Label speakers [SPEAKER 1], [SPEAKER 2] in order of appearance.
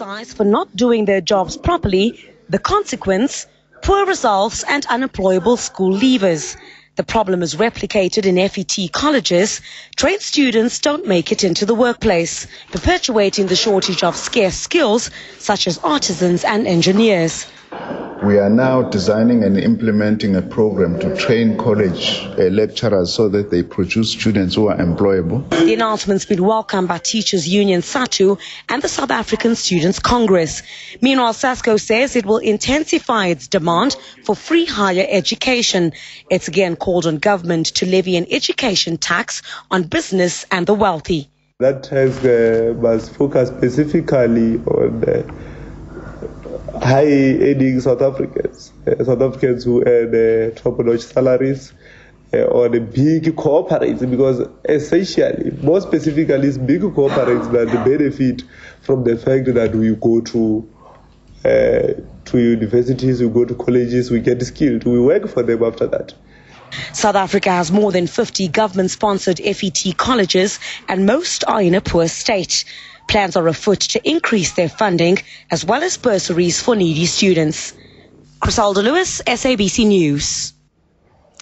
[SPEAKER 1] criticized for not doing their jobs properly. The consequence, poor results and unemployable school leavers. The problem is replicated in FET colleges. Trade students don't make it into the workplace, perpetuating the shortage of scarce skills such as artisans and engineers.
[SPEAKER 2] We are now designing and implementing a program to train college uh, lecturers so that they produce students who are employable.
[SPEAKER 1] The announcement's been welcomed by Teachers Union SADTU and the South African Students Congress. Meanwhile, SASCO says it will intensify its demand for free higher education. It's again called on government to levy an education tax on business and the wealthy.
[SPEAKER 3] That tax uh, must focus specifically on uh, high earning South Africans, uh, South Africans who earn uh, top notch salaries uh, or the big corporates, because essentially, more specifically, it's big corporates that benefit from the fact that we go to uh, to universities, we go to colleges, we get skilled, we work for them after that.
[SPEAKER 1] South Africa has more than 50 government sponsored FET colleges, and most are in a poor state. Plans are afoot to increase their funding as well as bursaries for needy students. Crisalda Lewis, SABC News.